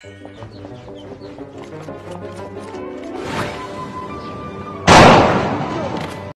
Thank you.